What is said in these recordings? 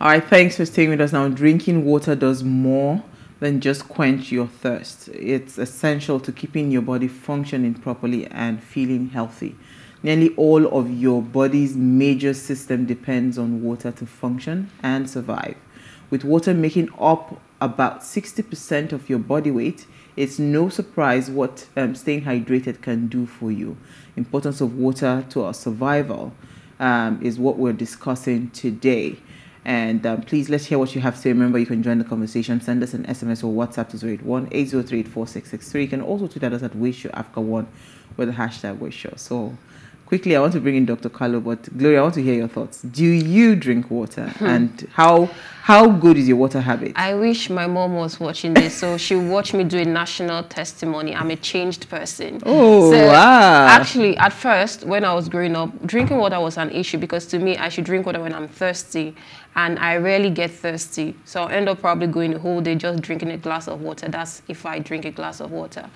All right, thanks for staying with us now. Drinking water does more than just quench your thirst. It's essential to keeping your body functioning properly and feeling healthy. Nearly all of your body's major system depends on water to function and survive. With water making up about 60% of your body weight, it's no surprise what um, staying hydrated can do for you. Importance of water to our survival um, is what we're discussing today. And um, please let's hear what you have to say. Remember, you can join the conversation. Send us an SMS or WhatsApp to 081 803 You can also tweet at us at Wisho Africa One with the hashtag Wisho. So quickly, I want to bring in Dr. Kalu, but Gloria, I want to hear your thoughts. Do you drink water, hmm. and how how good is your water habit? I wish my mom was watching this, so she watched me do a national testimony. I'm a changed person. Oh so wow! Actually, at first, when I was growing up, drinking water was an issue because to me, I should drink water when I'm thirsty, and I rarely get thirsty. So I'll end up probably going the whole day just drinking a glass of water. That's if I drink a glass of water.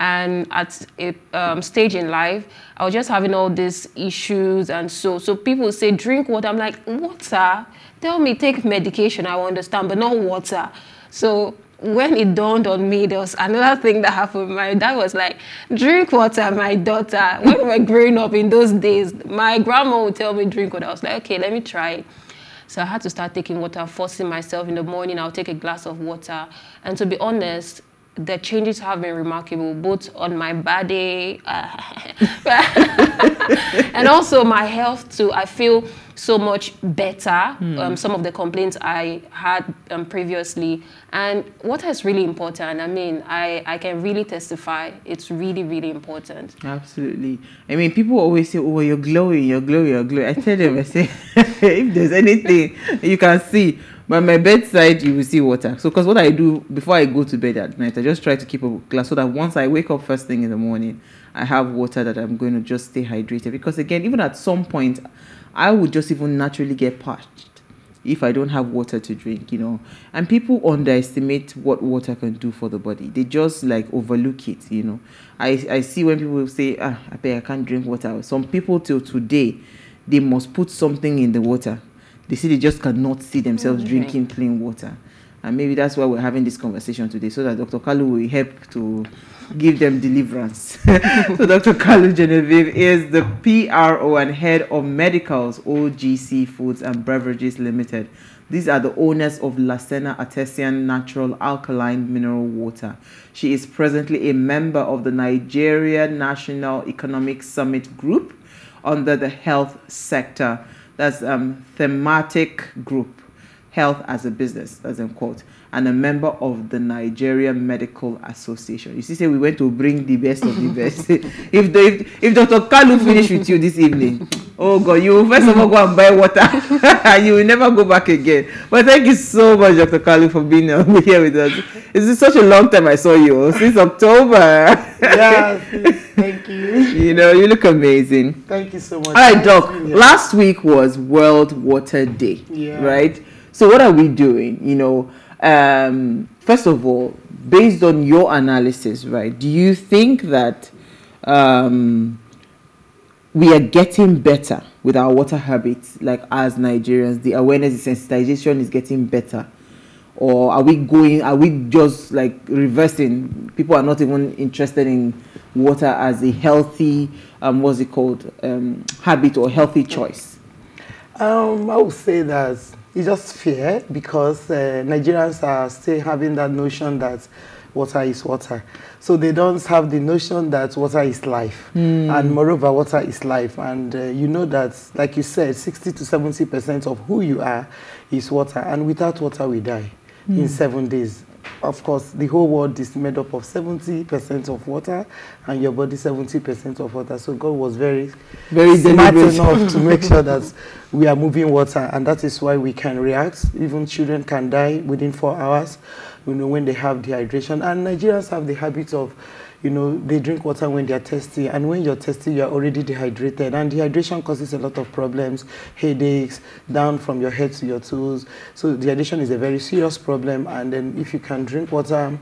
And at a um, stage in life, I was just having all these issues. And so, so people say, drink water. I'm like, water? Tell me, take medication. I understand, but not water. So when it dawned on me, there was another thing that happened. My dad was like, drink water, my daughter. When we were growing up in those days, my grandma would tell me drink water. I was like, okay, let me try it. So I had to start taking water, forcing myself in the morning. I'll take a glass of water. And to be honest, the changes have been remarkable, both on my body uh, and also my health too. I feel so much better. Mm. Um, some of the complaints I had um, previously, and what is really important. I mean, I I can really testify. It's really really important. Absolutely. I mean, people always say, "Oh, you're glowing, you're glowing, you're glowing." I tell them, I say, if there's anything you can see by my bedside you will see water. So because what i do before i go to bed at night i just try to keep a glass so that once i wake up first thing in the morning i have water that i'm going to just stay hydrated. Because again even at some point i would just even naturally get parched if i don't have water to drink you know? And people underestimate what water can do for the body. They just like overlook it you know? I i see when people say ah i i can't drink water. Some people till today they must put something in the water they see they just cannot see themselves mm-hmm. drinking clean water. And maybe that's why we're having this conversation today, so that Dr. Kalu will help to give them deliverance. so Dr. Kalu Genevieve is the PRO and head of medicals, OGC Foods and Beverages Limited. These are the owners of Lasena Artesian Natural Alkaline Mineral Water. She is presently a member of the Nigeria National Economic Summit Group under the health sector that's um, thematic group, health as a business, as in quote, and a member of the Nigeria Medical Association. You see, say we went to bring the best of the best. if, the, if if Dr. Kalu finish with you this evening, oh God, you first of all go and buy water, and you will never go back again. But thank you so much, Dr. Kalu, for being here with us. It's such a long time I saw you since October. yeah, thank you. You know, you look amazing. Thank you so much. All right, Doc. Last week was World Water Day, yeah. right? So what are we doing? You know um, first of all, based on your analysis, right, do you think that um, we are getting better with our water habits, like as Nigerians? The awareness, the sensitization is getting better, or are we going? Are we just like reversing? People are not even interested in water as a healthy, um, what's it called, um, habit or healthy choice. Um, I would say that it's just fear because uh, Nigerians are still having that notion that water is water. So they don't have the notion that water is life. Mm. And moreover, water is life. And uh, you know that, like you said, 60 to 70% of who you are is water. And without water, we die mm. in hmm. seven days of course, the whole world is made up of 70% of water and your body 70% of water. So God was very, very smart enough to make sure that we are moving water. And that is why we can react. Even children can die within four hours, you know, when they have dehydration. And Nigerians have the habit of you know, they drink water when they're thirsty. And when you're thirsty, you're already dehydrated. And dehydration causes a lot of problems, headaches, down from your head to your toes. So dehydration is a very serious problem. And then if you can drink water,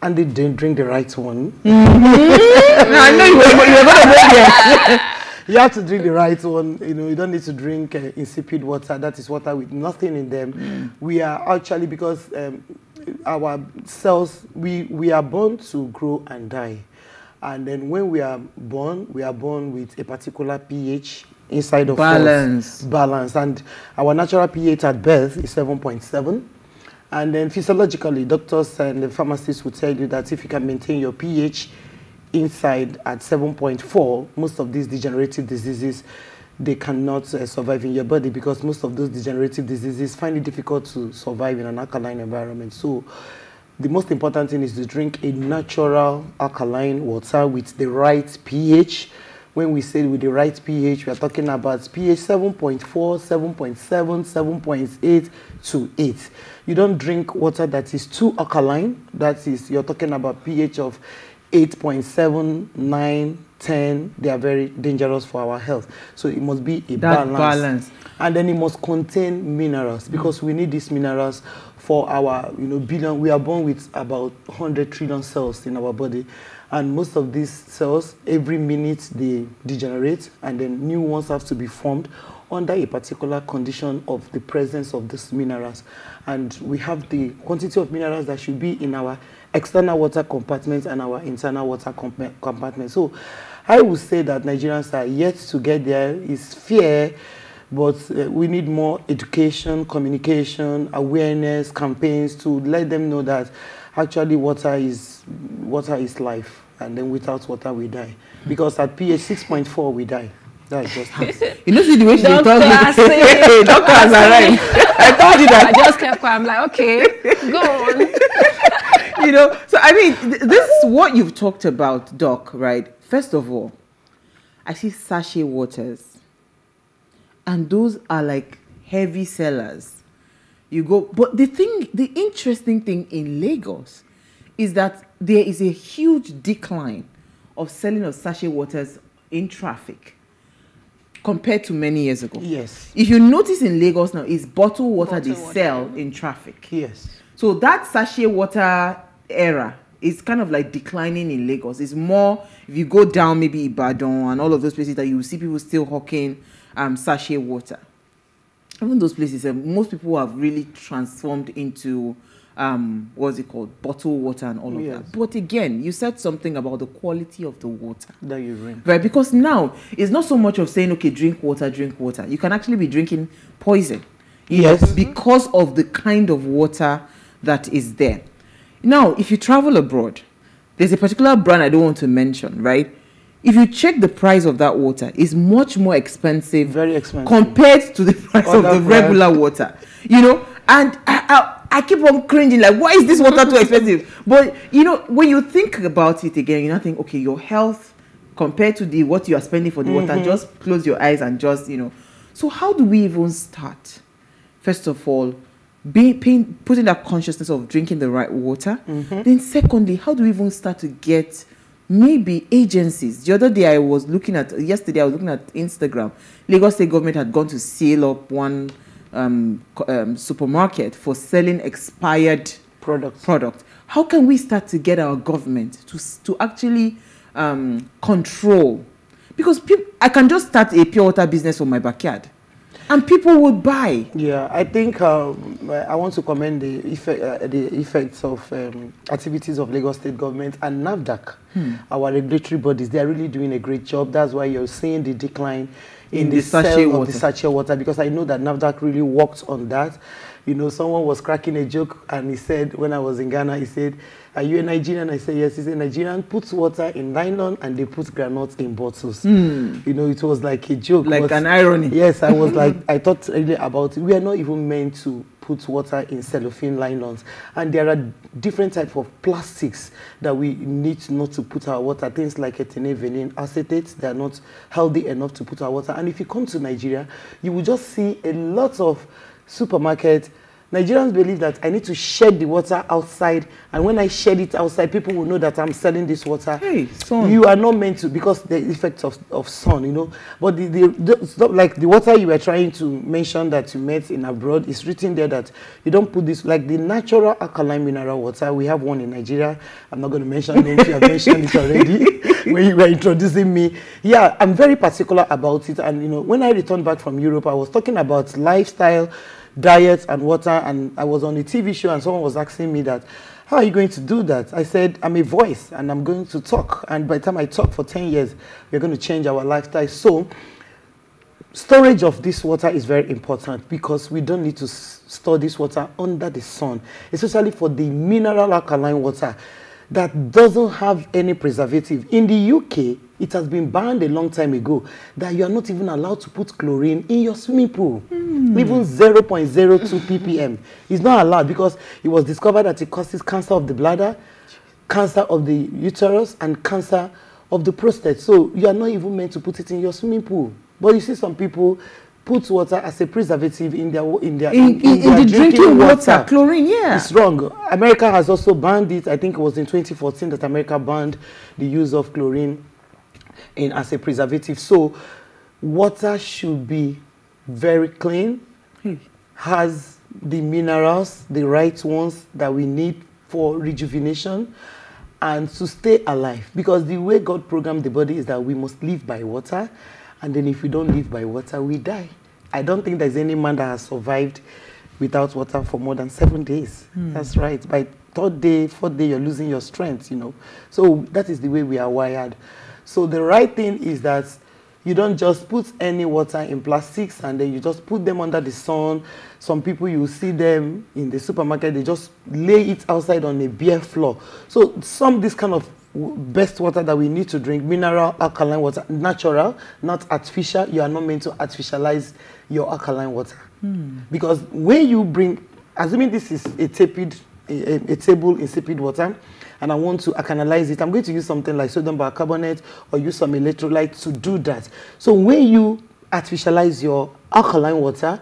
and they didn't drink the right one. Mm -hmm. no, I know you were, you were going to bring you have to drink the right one. You know, you don't need to drink uh, insipid water. That is water with nothing in them. Mm. We are actually because um, our cells we we are born to grow and die, and then when we are born, we are born with a particular pH inside of Balance. us. Balance, and our natural pH at birth is seven point seven. And then physiologically, doctors and the pharmacists will tell you that if you can maintain your pH inside at 7.4, most of these degenerative diseases, they cannot uh, survive in your body because most of those degenerative diseases find it difficult to survive in an alkaline environment. So the most important thing is to drink a natural alkaline water with the right pH. When we say with the right pH, we are talking about pH 7.4, 7.7, 7.8 to 8. You don't drink water that is too alkaline. That is, you're talking about pH of 8.7, 9, 10. They are very dangerous for our health. So it must be a balance. balance. And then it must contain minerals because we need these minerals for our, you know, billion. We are born with about 100 trillion cells in our body. And most of these cells, every minute they degenerate and then new ones have to be formed under a particular condition of the presence of these minerals. And we have the quantity of minerals that should be in our external water compartment and our internal water compa- compartment. So I would say that Nigerians are yet to get there. It's fear, but uh, we need more education, communication, awareness, campaigns to let them know that actually water is water is life, and then without water we die. Because at pH 6.4 we die. That's just it. You know, see the way she has said- Doctor has arrived. I told you I that. just kept quiet. I'm like, okay, go on. You know, so I mean, th- this is what you've talked about, Doc. Right? First of all, I see sachet waters, and those are like heavy sellers. You go, but the thing, the interesting thing in Lagos is that there is a huge decline of selling of sachet waters in traffic compared to many years ago. Yes. If you notice in Lagos now, it's bottled water they water. sell in traffic. Yes. So that sachet water era is kind of like declining in Lagos. It's more if you go down maybe Ibadan and all of those places that you will see people still hawking um, sachet water. Even those places, uh, most people have really transformed into um, what's it called, bottled water and all of Yes. that. But again, you said something about the quality of the water. That you drink. Right, because now it's not so much of saying, okay, drink water, drink water. You can actually be drinking poison. you know, Yes. because of the kind of water that is there. Now, if you travel abroad, there's a particular brand I don't want to mention, right? If you check the price of that water, it's much more expensive Very expensive. compared to the price of the regular water. You know, and I, I, I keep on cringing like, why is this water too expensive? But you know, when you think about it again, you now think, okay, your health compared to the what you are spending for the water, mm-hmm. just close your eyes and just you know. So how do we even start? First of all, being paying, putting that consciousness of drinking the right water. Then secondly, how do we even start to get maybe agencies? The other day I was looking at yesterday I was looking at Instagram. Lagos State government had gone to seal up one um, um, supermarket for selling expired Products. product. How can we start to get our government to to actually um, control? Because I can just start a pure water business from my backyard, and people would buy. Yeah, I think um, I want to commend the effect, uh, the effects of um, activities of Lagos State government and NAFDAC, Hmm. our regulatory bodies. They are really doing a great job. That's why you're seeing the decline in, In the, the sachet sale of the sachet water because I know that NAFDAC really worked on that. You know, someone was cracking a joke and he said, when I was in Ghana, he said, Are you a Nigerian? I say, Yes. He a Nigerian puts water in nylon and they put granules in bottles. Hmm. You know, it was like a joke. Like but- an irony. Yes, I was like, I thought really about it. We are not even meant to put water in cellophane nylons. And there are different types of plastics that we need not to put our water. Things like ethylene, vinyl, acetate, they are not healthy enough to put our water. And if you come to Nigeria, you will just see a lot of supermarkets Nigerians believe that I need to shed the water outside, and when I shed it outside, people will know that I'm selling this water. Hey, sun. You are not meant to because the effects of, of sun, you know. But the, the, the like the water you were trying to mention that you met in abroad is written there that you don't put this like the natural alkaline mineral water. We have one in Nigeria. I'm not going to mention names. You have mentioned it already when you were introducing me. Yeah, I'm very particular about it. And you know, when I returned back from Europe, I was talking about lifestyle diet and water and I was on a TV show and someone was asking me that how are you going to do that? I said, I'm a voice and I'm going to talk. And by the time I talk for 10 years, we're going to change our lifestyle. So, storage of this water is very important because we don't need to store this water under the sun, especially for the mineral alkaline water that doesn't have any preservative. In the UK, it has been banned a long time ago that you are not even allowed to put chlorine in your swimming pool. Mm. Even 0.02 ppm is not allowed because it was discovered that it causes cancer of the bladder, cancer of the uterus, and cancer of the prostate. So you are not even meant to put it in your swimming pool. But you see some people put water as a preservative in their in their in, in, in, in their the drinking, drinking water. water. Chlorine, yeah. It's wrong. America has also banned it. I think it was in 2014 that America banned the use of chlorine in as a preservative. So water should be very clean, hmm. has the minerals, the right ones that we need for rejuvenation and to stay alive. Because the way God programmed the body is that we must live by water and then if we don't live by water, we die. I don't think there's any man that has survived without water for more than seven days. Mm. That's right. By third day, fourth day, you're losing your strength, you know. So that is the way we are wired. So the right thing is that you don't just put any water in plastics and then you just put them under the sun. Some people, you see them in the supermarket, they just lay it outside on a bare floor. So some this kind of best water that we need to drink, mineral alkaline water, natural, not artificial. You are not meant to artificialize your alkaline water. Mm. Because when you bring, assuming this is a tepid, a, a, table insipid water, and I want to alkalize it, I'm going to use something like sodium bicarbonate or use some electrolyte to do that. So when you artificialize your alkaline water,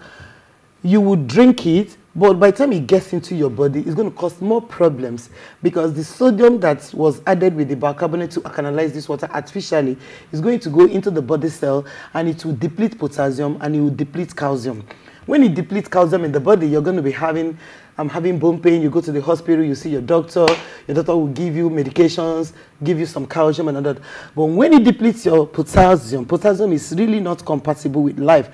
you would drink it but by the time it gets into your body, it's going to cause more problems because the sodium that was added with the bicarbonate to alkalize this water artificially is going to go into the body cell and it will deplete potassium and it will deplete calcium. When it depletes calcium in the body, you're going to be having I'm having bone pain, you go to the hospital, you see your doctor, your doctor will give you medications, give you some calcium and all that. But when it depletes your potassium, potassium is really not compatible with life.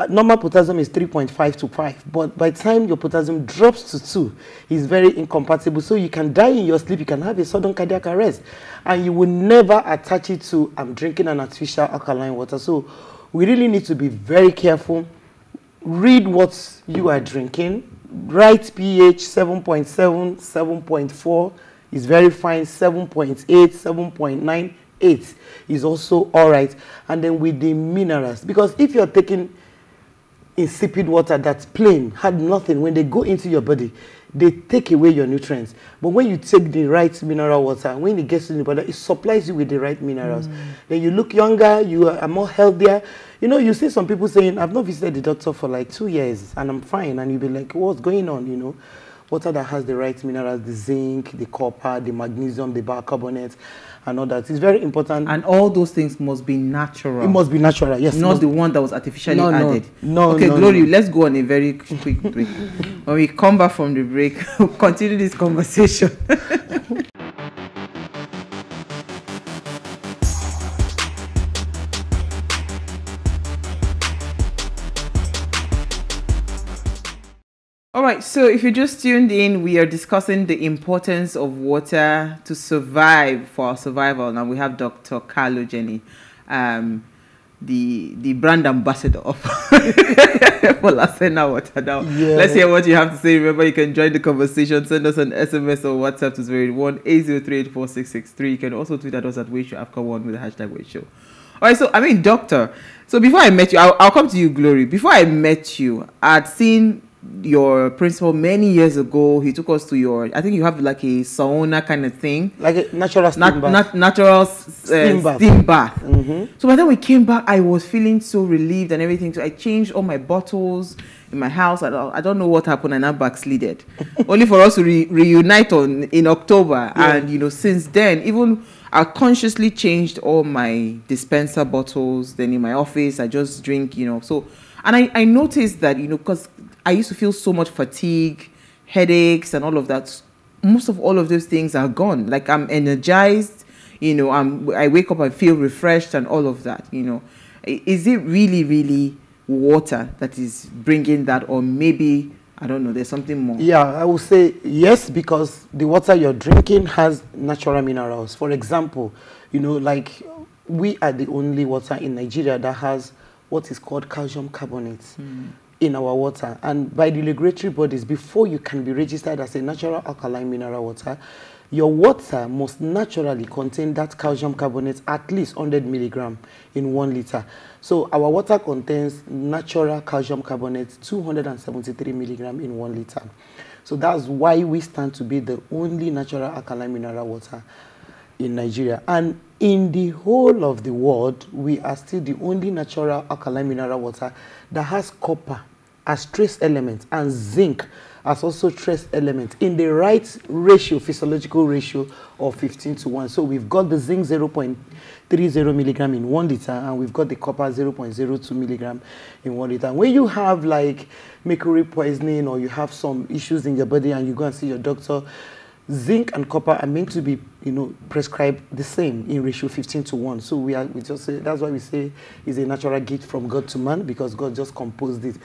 Uh, normal potassium is 3.5 to 5, but by the time your potassium drops to 2, it's very incompatible. So you can die in your sleep, you can have a sudden cardiac arrest, and you will never attach it to I'm drinking an artificial alkaline water. So we really need to be very careful. Read what you are drinking. Write pH 7.7, 7.4 is very fine, 7.8, 7.98 is also all right. And then with the minerals, because if you're taking insipid water that's plain, had nothing, when they go into your body, they take away your nutrients. But when you take the right mineral water, when it gets in the body, it supplies you with the right minerals. Mm. Then you look younger, you are more healthier. You know, you see some people saying, I've not visited the doctor for like two years and I'm fine. And you'll be like, what's going on, you know? Water that has the right minerals, the zinc, the copper, the magnesium, the bicarbonate and all that. It's very important. And all those things must be natural. It must be natural, yes. Not the one that was artificially no, added. No, okay, no, Glory, no. let's go on a very quick break. when we come back from the break, we'll continue this conversation. right, so if you just tuned in, we are discussing the importance of water to survive for our survival. Now we have Dr. Kalu Jenny, um, the the brand ambassador of for Lasena Water. Now, Yeah. let's hear what you have to say. Remember, you can join the conversation. Send us an SMS or WhatsApp to 081 803 You can also tweet at us at Wait Show after one with the hashtag Wait Show. All right, so I mean, doctor. So before I met you, I'll, I'll come to you, Glory. Before I met you, I'd seen your principal many years ago. He took us to your, I think you have like a sauna kind of thing. Like a natural steam Nat, bath. nat, natural uh, Steam bath. steam bath. Mhm. So by the time we came back, I was feeling so relieved and everything. So I changed all my bottles. in my house. I don't, I don't know what happened, and I backslided. Only for us to re- reunite on in October, Yeah. and you know, since then, even I consciously changed all my dispenser bottles. Then in my office, I just drink, you know. So, and I, I noticed that, you know, because I used to feel so much fatigue, headaches, and all of that. Most of all of those things are gone. Like I'm energized, you know. I'm I wake up, I feel refreshed, and all of that, you know. Is it really, really water that is bringing that, or maybe I don't know? There's something more. Yeah, I would say yes because the water you're drinking has natural minerals. For example, you know, like we are the only water in Nigeria that has what is called calcium carbonate hmm. in our water. And by the regulatory bodies, before you can be registered as a natural alkaline mineral water, your water must naturally contain that calcium carbonate at least 100 milligram in one liter. So our water contains natural calcium carbonate 273 milligram in one liter. So that's why we stand to be the only natural alkaline mineral water in Nigeria. And in the whole of the world, we are still the only natural alkaline mineral water that has copper as trace element and zinc as also trace element in the right ratio, physiological ratio of 15 to 1. So we've got the zinc 0.30 milligram in one liter and we've got the copper 0.02 milligram in one liter. When you have like mercury poisoning or you have some issues in your body and you go and see your doctor, zinc and copper are meant to be you know prescribed the same in ratio 15 to 1 so we are we just say that's why we say it's a natural gift from god to man because god just composed it.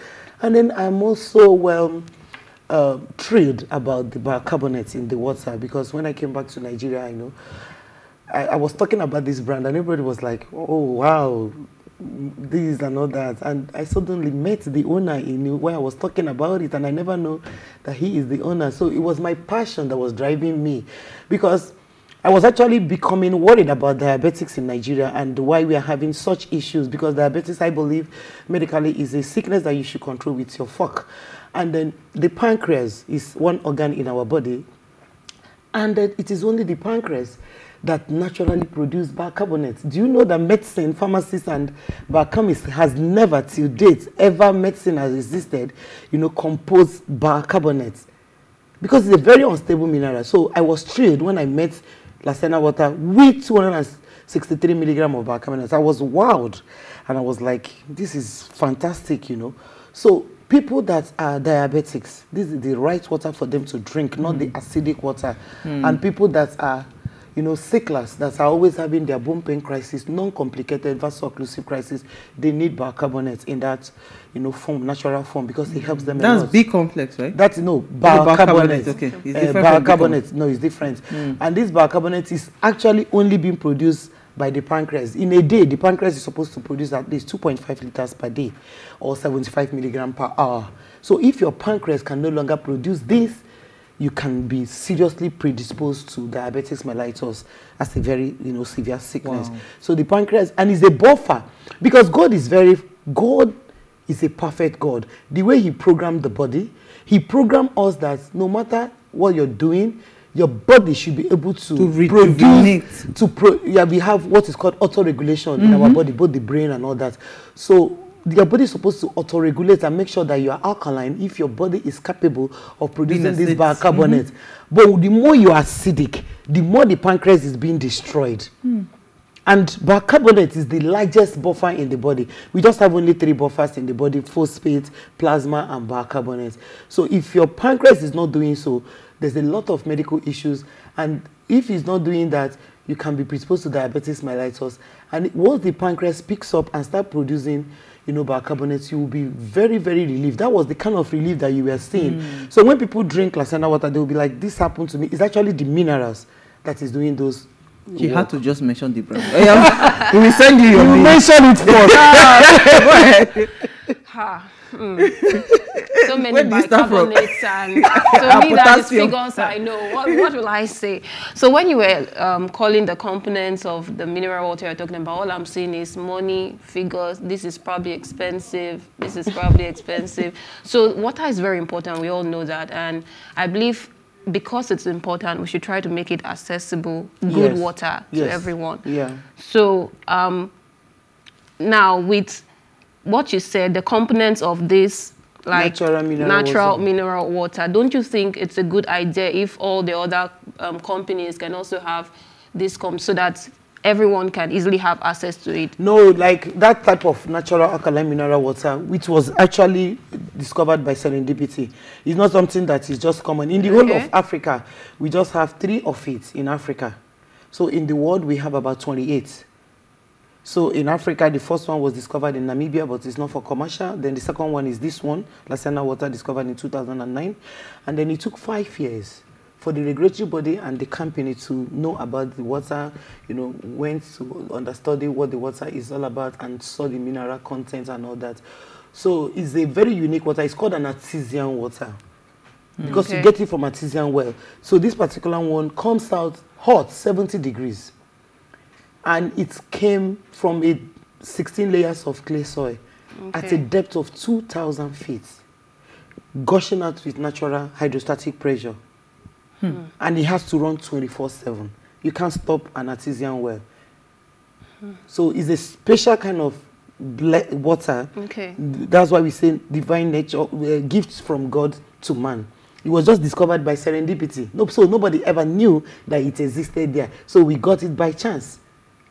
And then i'm also well uh, thrilled about the bicarbonate in the water because when i came back to nigeria you know I, I was talking about this brand and everybody was like oh wow this and all that. And I suddenly met the owner in where I was talking about it, and I never know that he is the owner. So it was my passion that was driving me because I was actually becoming worried about diabetics in Nigeria and why we are having such issues because diabetes, I believe, medically is a sickness that you should control with your fork. And then the pancreas is one organ in our body and it is only the pancreas that naturally produce bicarbonate. Do you know that medicine, pharmacists and biochemists has never till date ever medicine has existed, you know, compose bicarbonate because it's a very unstable mineral. So I was thrilled when I met Lasena water with 263 milligram of bicarbonate. I was wowed and I was like, this is fantastic, you know. So people that are diabetics, this is the right water for them to drink, not the mm. acidic water. Mm. And people that are you know, sicklers that are always having their bone pain crisis, non-complicated vaso-occlusive crisis, they need bicarbonate in that, you know, form, natural form, because it helps them That's. B complex, right? That's no bicarbonate, bicarbonate. okay. It's Uh, different from bicarbonate, no, it's different. And this bicarbonate is actually only being produced by the pancreas. In a day, the pancreas is supposed to produce at least 2.5 liters per day, or 75 milligram per hour. So if your pancreas can no longer produce this, you can be seriously predisposed to diabetes mellitus as a very you know severe sickness. Wow. So the pancreas and is a buffer because God is very God is a perfect God. The way He programmed the body, He programmed us that no matter what you're doing, your body should be able to, To produce to pro yeah we have what is called auto-regulation in our body both the brain and all that so your body is supposed to auto-regulate and make sure that you are alkaline if your body is capable of producing this bicarbonate but the more you are acidic the more the pancreas is being destroyed hmm. and bicarbonate is the largest buffer in the body. We just have only three buffers in the body phosphate, plasma, and bicarbonate. So if your pancreas is not doing so, there's a lot of medical issues. And if it's not doing that, you can be predisposed to diabetes mellitus. And once the pancreas picks up and start producing, you know, bicarbonate, you will be very, very relieved. That was the kind of relief that you were seeing. Mm. So when people drink Lasena water, they will be like, this happened to me. It's actually the minerals that is doing those. She work. had to just mention the brand. Yeah. we will send you your You bill. mention it first. Ha. Mm. so many Where do you start from? bicarbonates and to me that is figures I know. What, what will I say? So when you were um, calling the components of the mineral water you're talking about, all I'm seeing is money, figures. This is probably expensive. This is probably expensive. So water is very important. We all know that, and I believe. Because it's important, we should try to make it accessible, good Yes. water to Yes. everyone. Yeah. So um, now with what you said, the components of this like Natural mineral natural water. mineral water. Don't you think it's a good idea if all the other um, companies can also have this com so that everyone can easily have access to it? No, like that type of natural alkaline mineral water, which was actually discovered by serendipity, is not something that is just common. In the whole of Africa, we just have three of it in Africa. So in the world, we have about 28. So in Africa, the first one was discovered in Namibia, but it's not for commercial. Then the second one is this one, Lasena Water, discovered in 2009. And then it took five years for the regulatory body and the company to know about the water, you know, went to understudy what the water is all about and saw the mineral content and all that. So it's a very unique water. It's called an artesian water mm. because you get it from artesian well. So this particular one comes out hot, 70 degrees and it came from a 16 layers of clay soil at a depth of 2,000 feet, gushing out with natural hydrostatic pressure. And it has to run 24 7. You can't stop an artesian well. So it's a special kind of water. Okay. That's why we say divine nature, uh, gifts from God to man. It was just discovered by serendipity. No, so nobody ever knew that it existed there. So we got it by chance.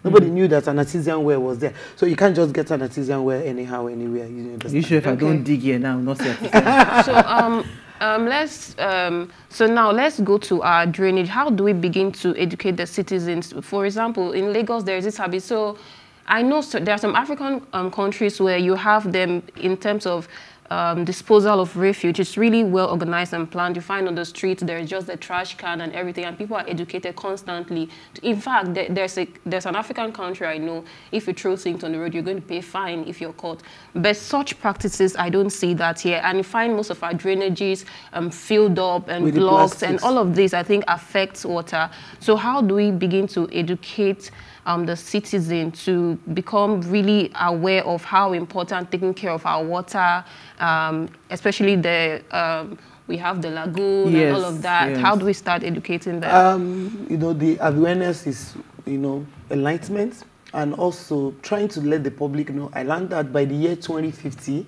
Nobody knew that an artesian well was there. So you can't just get an artesian well anyhow, anywhere. You understand? You sure if I don't dig here now, not say artisan? so um, um, let's um, so now let's go to our drainage. How do we begin to educate the citizens? For example, in Lagos, there is this habit. So I know so there are some African um, countries where you have them in terms of um, disposal of refuge. It's really well organized and planned. You find on the streets there is just a trash can and everything, and people are educated constantly. In fact, there's a there's an African country I know. If you throw things on the road, you're going to pay fine if you're caught. But such practices, I don't see that here. And you find most of our drainages um, filled up and With blocked, and all of this I think affects water. So how do we begin to educate? Um, the citizen to become really aware of how important taking care of our water, um, especially the um, we have the lagoon and all of that. yes. How do we start educating them? Um, you know, the awareness is, you know, enlightenment and also trying to let the public know. I learned that by the year 2050,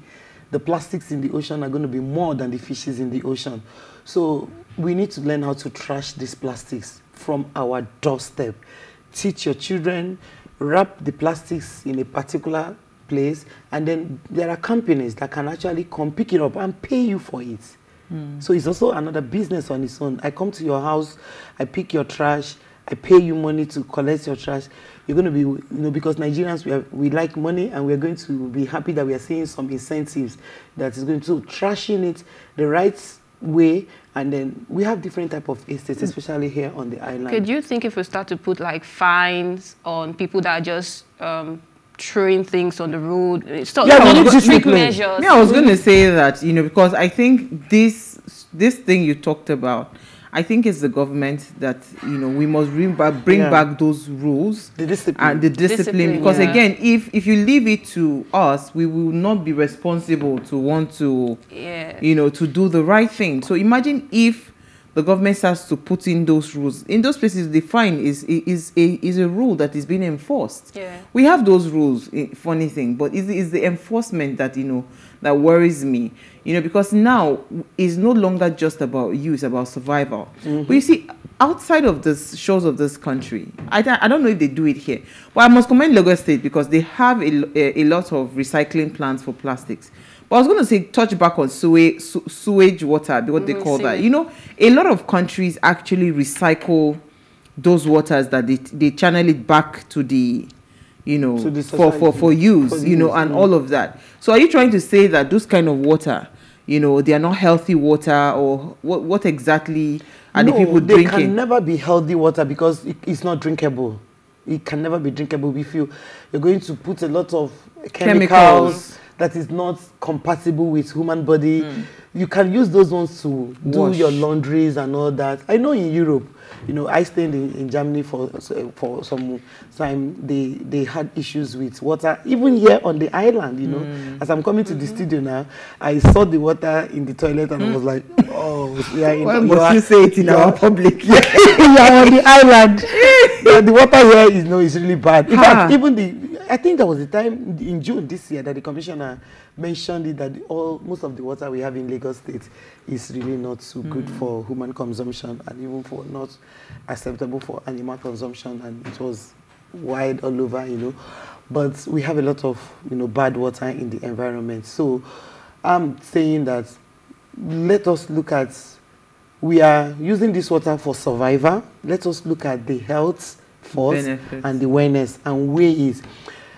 the plastics in the ocean are going to be more than the fishes in the ocean. So we need to learn how to trash these plastics from our doorstep. Teach your children, wrap the plastics in a particular place, and then there are companies that can actually come pick it up and pay you for it. Hmm. So it's also another business on its own. I come to your house, I pick your trash, I pay you money to collect your trash. You're going to be, you know, because Nigerians, we, are, we like money and we're going to be happy that we are seeing some incentives that is going to trashing it the right way. And then we have different type of estates, especially here on the island. Okay, do you think if we start to put like fines on people that are just um, throwing things on the road, uh, start Yeah, we start need strict discipline. measures? Yeah, I was going to say that, you know, because I think this this thing you talked about, I think it's the government that, you know, we must bring back, bring Yeah. back those rules the discipline. and the discipline, Discipline, because yeah. again if if you leave it to us we will not be responsible to want to Yeah. you know to do the right thing so imagine if the government starts to put in those rules in those places the fine is is a is a rule that is being enforced Yeah. we have those rules eh, funny thing but it's, it's the enforcement that you know that worries me. You know because now it's no longer just about you it's about survival. But you see outside of the shores of this country I, don't- I don't know if they do it here but i must commend lagos state because they have a, a, a lot of recycling plants for plastics. But i was going to say touch back on sewage, sewage water what they Mhm, call that. you know a lot of countries actually recycle those waters that they, they channel it back to the you know for, for for use For you know use, and mm. all of that so are you trying to say that those kind of water you know they are not healthy water or what what exactly are the No, people they drinking can never be healthy water because it, it's not drinkable. It can never be drinkable if you you're going to put a lot of chemicals, Chemicals. That is not compatible with human body. You can use those ones to do Wash. your laundries and all that. I know in Europe, you know, I stayed in, in Germany for for some time. They they had issues with water, even here on the island. You know, as I'm coming to the studio now, I saw the water in the toilet and I was like, Oh, yeah. In, Why must you say it in our public? you are on the island. Yeah, the water here is no, is really bad. In fact, Ah. even the, I think there was a time in June this year that the commissioner mentioned it that all most of the water we have in Lagos State is really not so good for human consumption and even for not acceptable for animal consumption, and it was wide all over, you know. But we have a lot of you know bad water in the environment, so I'm saying that let us look at we are using this water for survival. Let us look at the health first Benefits. and the wellness and where is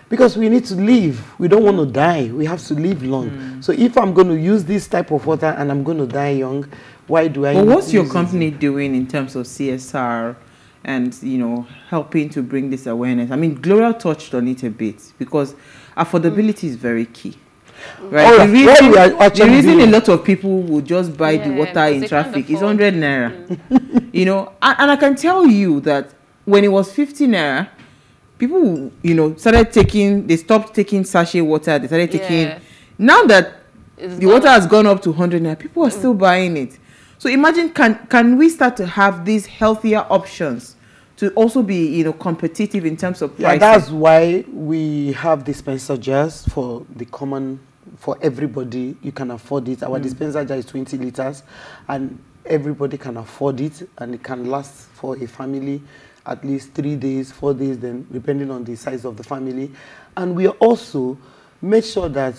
because we need to live. We don't want to die. We have to live long. Hmm. So if I'm going to use this type of water and I'm going to die young, why do I? But what's your use it? company doing in terms of CSR and you know helping to bring this awareness? I mean, Gloria touched on it a bit because affordability is very key. Right. Oh, All the reason, what we are the actually reason a lot of people will just buy the water in traffic is 100 naira. you know, and, and I can tell you that when it was 50 naira, people, you know, started taking, they stopped taking sachet water, they started taking. Yeah. Now that It's the water up. has gone up to 100 naira, people are still buying it. So imagine, can can we start to have these healthier options to also be, you know, competitive in terms of Yeah, that's why we have dispenser just for the common, for everybody. You can afford it. Mm. Our dispenser jar is 20 liters, and everybody can afford it, and it can last for a family at least three days, four days, then depending on the size of the family. And we also make sure that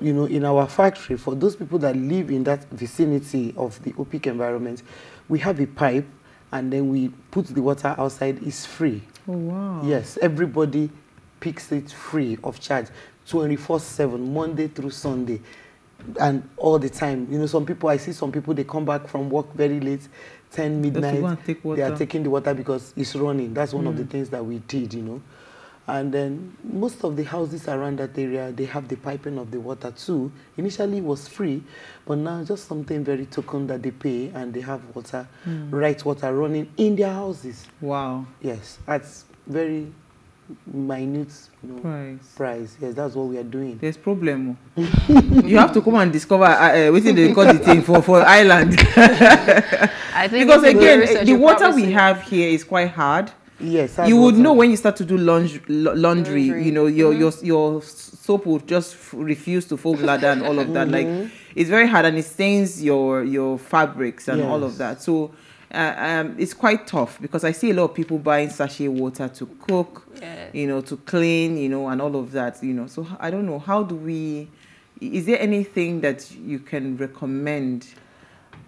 you know, in our factory, for those people that live in that vicinity of the OPIC environment, we have a pipe and then we put the water outside. It's free. Oh, wow. Yes, everybody picks it free of charge, 24 7, Monday through Sunday, and all the time. You know, some people, I see some people, they come back from work very late, 10 Just to go midnight. They are. Mm. taking the water because it's running. That's one of the things that we did, you know. And then most of the houses around that area, they have the piping of the water too. Initially it was free, but now just something very token that they pay and they have water, Mm. right water running in their houses. Wow. Yes, that's very minute you know, Price. price. Yes, that's what we are doing. There's problem. oh. you have to come and discover uh, uh, what they call the thing for for island. I think because if you do again, the water we see- have here is quite hard. Yes, you would water. know when you start to do laundry, laundry, Laundry. you know your your your soap would just refuse to fold ladder and all of that like it's very hard and it stains your your fabrics and all of that so uh, um, it's quite tough because I see a lot of people buying sachet water to cook, Yeah. you know, to clean, you know, and all of that, you know. So I don't know. How do we? Is there anything that you can recommend?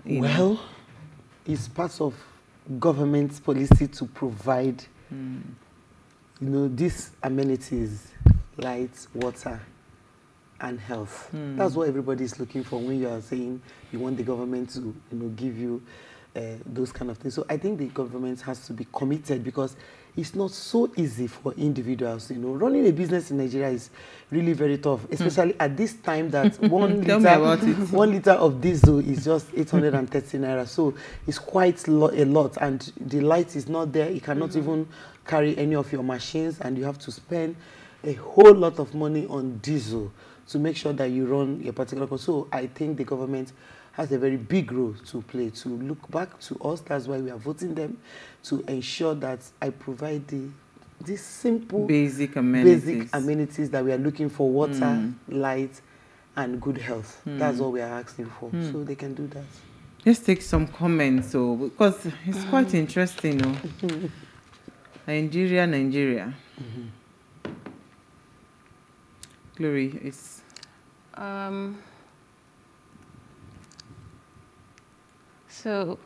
you know? Well, it's part of government's policy to provide, Hmm. you know, these amenities, light, water, and health. Hmm. That's what everybody is looking for when you are saying you want the government to, you know, give you uh, those kind of things. So I think the government has to be committed because it's not so easy for individuals. You know, running a business in Nigeria is really very tough, especially at this time that one Hmm. Liter, one liter of diesel is just 830 naira. So it's quite lo- a lot, and the light is not there. You cannot even carry any of your machines, and you have to spend a whole lot of money on diesel to make sure that you run your particular. So I think the government has a very big role to play to look back to us. That's why we are voting them to ensure that I provide the this simple Basic amenities. basic amenities that we are looking for water, Mm. light, and good health. That's all we are asking for. So they can do that. Let's take some comments, so because it's quite interesting, no? Nigeria, Nigeria. Glory, it's Um, so,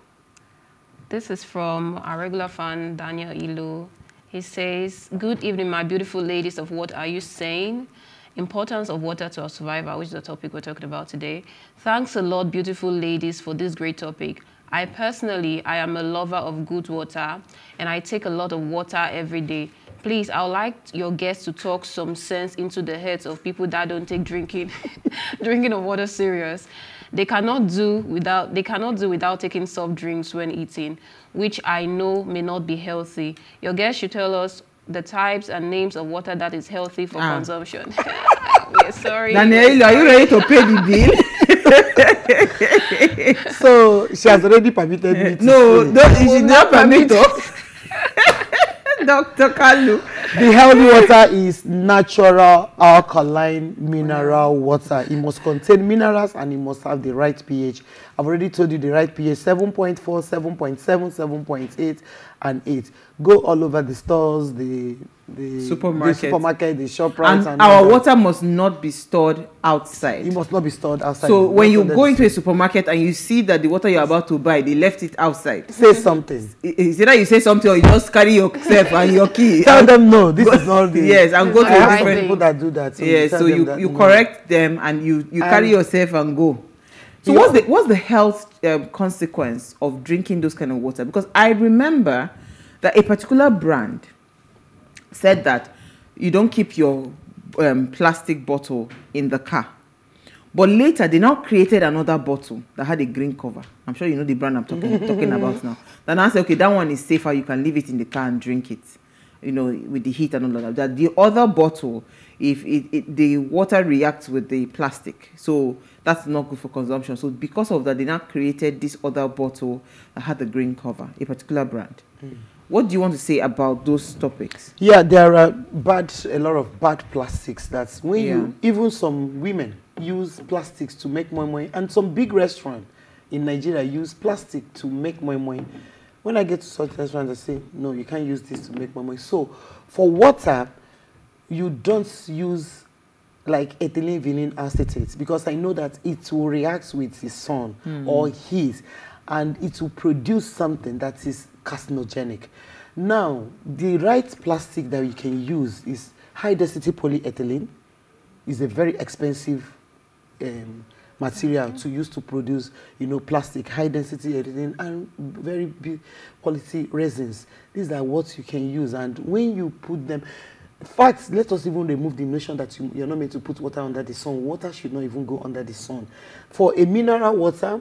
this is from our regular fan, Daniel Ilu. He says, Good evening, my beautiful ladies of What Are You Saying? Importance of water to our survival, which is the topic we're talking about today. Thanks a lot, beautiful ladies, for this great topic. I personally, I am a lover of good water, and I take a lot of water every day. Please, I would like your guests to talk some sense into the heads of people that don't take drinking, drinking of water serious. They cannot do without they cannot do without taking soft drinks when eating, which I know may not be healthy. Your guests should tell us the types and names of water that is healthy for Ah. consumption. We're sorry. Daniel, are you ready to pay the bill? so she has already permitted me to no, no, should not not permit us. Dr. Kalu. the healthy water is natural alkaline mineral water it must contain minerals and it must have the right ph i've already told you the right ph 7.4 7.7 7.8 and 8 go all over the stores the the Supermarket. the supermarket the ShopRites And and, our water must not be stored outside. it must not be stored outside So when you go into a supermarket and you see that the water you're about to buy, they left it outside. say something I- Is either you say something or you just carry yourself and your key. tell and- them no this is not the Yes, and go It's to I a have the some right different. people that do that so Yeah, so them you that you no. correct them and you you carry And- yourself and go. So what's the what's the health um, consequence of drinking those kind of water? Because I remember that a particular brand said that you don't keep your um, plastic bottle in the car. But later, they now created another bottle that had a green cover. I'm sure you know the brand I'm talking, talking about now. Then now said, okay, that one is safer. You can leave it in the car and drink it, you know, with the heat and all that. That the other bottle, if it, it the water reacts with the plastic, so that's not good for consumption. So because of that, they now created this other bottle that had the green cover, a particular brand. What do you want to say about those topics? Yeah, there are bad, a lot of bad plastics. That's when you, even some women use plastics to make moi moi, and some big restaurant in Nigeria use plastic to make moi moi. When I get to such restaurants, I say, no, you can't use this to make moi moi. So, for water, you don't use like ethylene vinyl acetate because I know that it will react with the sun hmm. or heat and it will produce something that is carcinogenic. Now, the right plastic that you can use is high density polyethylene. is a very expensive um, material to use to produce, you know, plastic, high density ethylene, and very big quality resins. These are what you can use, and when you put them, in fact, let us even remove the notion that you, you're not meant to put water under the sun. Water should not even go under the sun. For a mineral water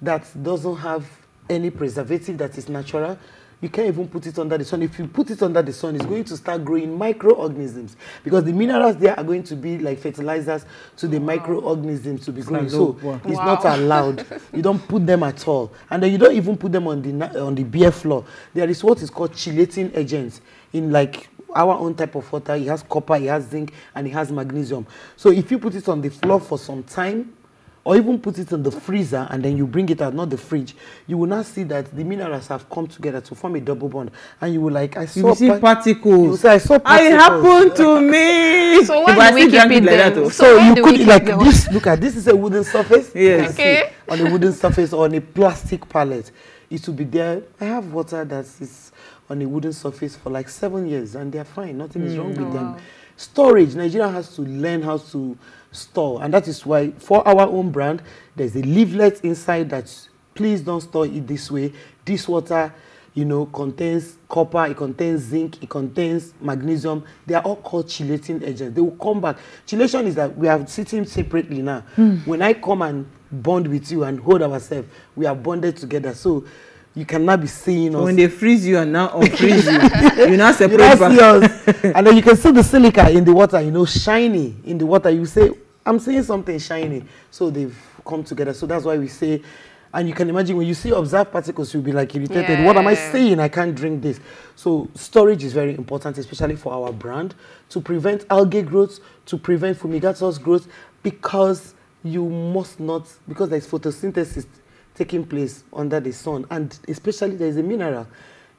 that doesn't have any preservative that is natural, you can't even put it under the sun. If you put it under the sun, it's going to start growing microorganisms because the minerals there are going to be like fertilizers to the microorganisms to be growing. So Wow. it's Wow. not allowed. you don't put them at all, and then you don't even put them on the on the bare floor. There is what is called chelating agents in like our own type of water. It has copper, it has zinc, and it has magnesium. So if you put it on the floor for some time, or even put it in the freezer and then you bring it out, not the fridge, you will not see that the minerals have come together to form a double bond, and you will like I You saw will see par- particles. You say I saw It particles. happened to me. So why do we keep it like then? that, oh. So So you could like this. Look at this is a wooden surface. You Yes. can see Okay. on a wooden surface or on a plastic pallet. It will be there. I have water that is on a wooden surface for like seven years and they're fine. Nothing is wrong with them. wow. Storage. Nigeria has to learn how to store, and that is why for our own brand, there's a leaflet inside that please don't store it this way. This water you know, contains copper, it contains zinc, it contains magnesium. They are all called chelating agents. They will come back. Chelation is that we are sitting separately now. Hmm. When I come and bond with you and hold ourselves, we are bonded together. So you cannot be seeing us. When they freeze you and now unfreeze you, you now you separate don't back. see us. and then you can see the silica in the water, you know, shiny in the water. You say, I'm seeing something shiny. So they've come together. So that's why we say, and you can imagine when you see observed particles, you'll be like irritated. What am I Yeah. saying? I can't drink this. So storage is very important, especially for our brand, to prevent algae growth, to prevent fumigators growth, because you must not, because there's photosynthesis taking place under the sun, and especially there is a mineral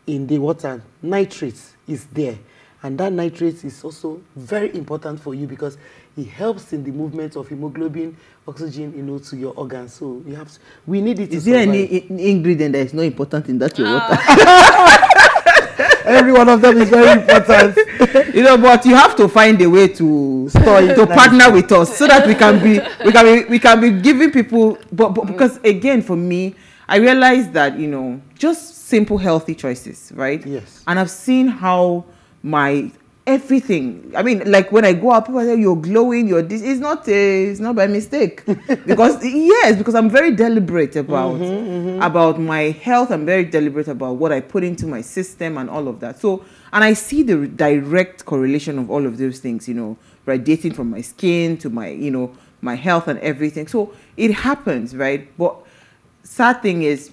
in the water, nitrate is there. And that nitrate is also very important for you because it helps in the movement of hemoglobin, oxygen, you know, to your organs. So you have to, we need it Is to there survive. any i- ingredient that is not important in that your Ah. Every one of them is very important. you know, but you have to find a way to Store it to nicely. partner with us so that we can be we can be we can be giving people. But, but because again, for me, I realized that you know just simple healthy choices, right? Yes. And I've seen how my everything i mean like when i go out people say you're glowing you're this it's not a, it's not by mistake because yes because i'm very deliberate about mm-hmm, mm-hmm. about my health i'm very deliberate about what i put into my system and all of that so and i see the direct correlation of all of those things you know radiating from my skin to my you know my health and everything. So it happens, right? But sad thing is,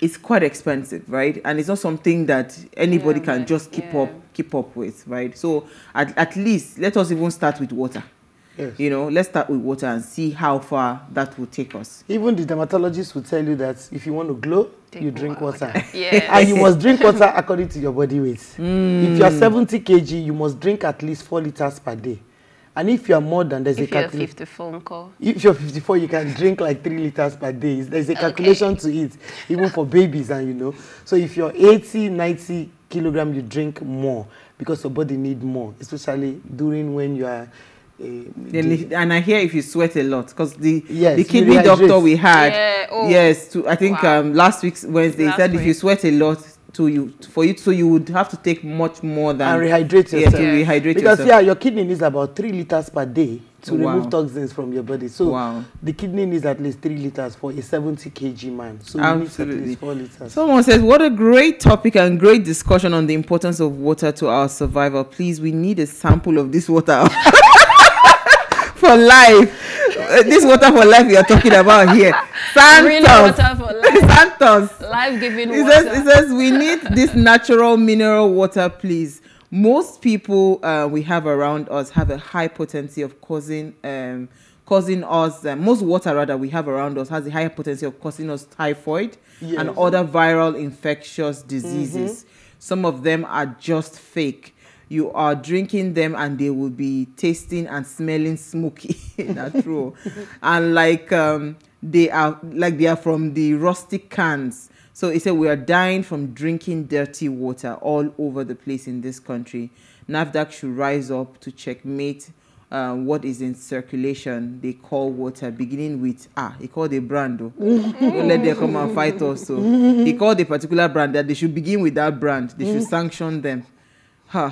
it's quite expensive, right? And it's not something that anybody Yeah, can just keep yeah. up keep up with, right? So at, at least let us even start with water. Yes. You know, let's start with water and see how far that will take us. Even the dermatologist will tell you that if you want to glow, Take you drink water. water. Yes. and you must drink water according to your body weight. Mm. If you are 70 kg, you must drink at least 4 liters per day. And if you are more than, there's If a you're calculation. 54 call. If you're 54, you can drink like 3 liters per day. There's a calculation to it, even for babies, and you know. So if you're 80, 90 kilogram, you drink more because your body need more, especially during when you are. Uh, Then if- and I hear if you sweat a lot, because the Yes, the kidney doctor we had, Yeah, oh, yes, to I think wow. um last week's Wednesday Last said if you week. sweat a lot, to you for you so you would have to take much more than and rehydrate yeah, yourself. to rehydrate because yourself. yeah, your kidney needs about three liters per day to Wow. remove toxins from your body. So Wow. the kidney needs at least three liters for a 70 kg man. So you need at Absolutely. least four liters. Someone says, What a great topic and great discussion on the importance of water to our survival. Please, we need a sample of this water for life. Uh, this water for life we are talking about here. Santos. Really water for life. Santos. Life giving It water. says, it says we need this natural mineral water, please. Most people uh, we have around us have a high potency of causing um, causing us. Uh, most water rather we have around us has a higher potency of causing us typhoid and other viral infectious diseases. Some of them are just fake. You are drinking them and they will be tasting and smelling smoky. That's true. and like um, they are like they are from the rustic cans. So he said we are dying from drinking dirty water all over the place in this country. NAFDAC should rise up to checkmate uh, what is in circulation. They call water, beginning with ah, he called a brand. Though. Don't let them come and fight us. So he called a particular brand that they should begin with that brand. They should sanction them. Huh.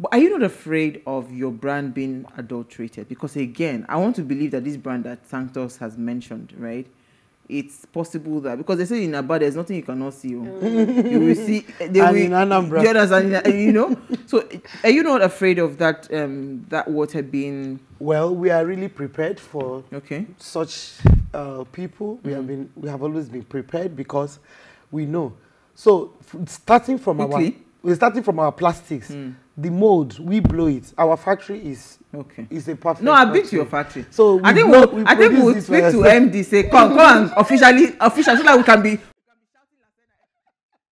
But are you not afraid of your brand being adulterated? Because again, I want to believe that this brand that Sanctos has mentioned, right? It's possible that because they say in Abba there's nothing you cannot see. oh. you will see. They And will, in Anambra. You understand? You know. So are you not afraid of that? Um, that water being Well, we are really prepared for okay? such uh, people. We Mm. have been, we have always been prepared because we know. So starting from Quickly. our, we're starting from our plastics. Mm. The mold we blow it. Our factory is Okay. is a perfect. No, I've been to your factory. So I think blow- we'll, we I think we'll speak to. MD. Say, come, come and officially, official, so that we can be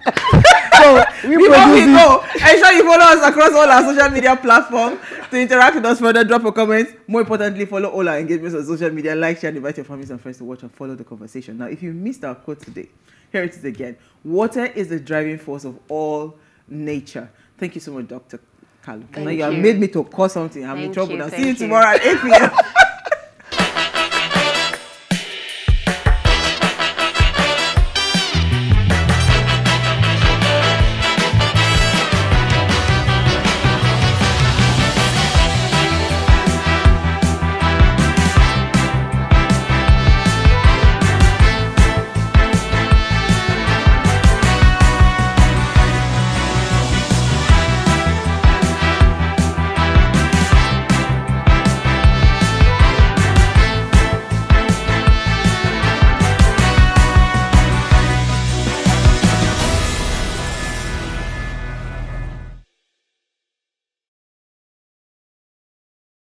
So we Before we go, ensure you follow us across all our social media platforms to interact with us further. Drop a comment. More importantly, follow all our engagements on social media. Like, share, and invite your families and friends to watch and follow the conversation. Now, if you missed our quote today, here it is again. Water is the driving force of all nature. Thank you so much, Dr. Kalu. Thank now you have made me to call something. I'm in trouble you, now. See you thank you. tomorrow at 8 p.m.